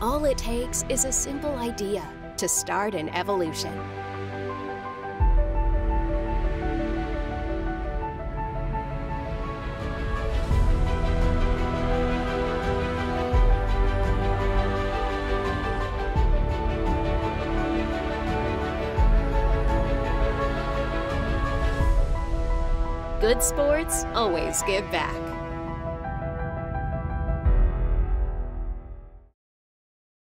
All it takes is a simple idea to start an evolution. Good sports always give back.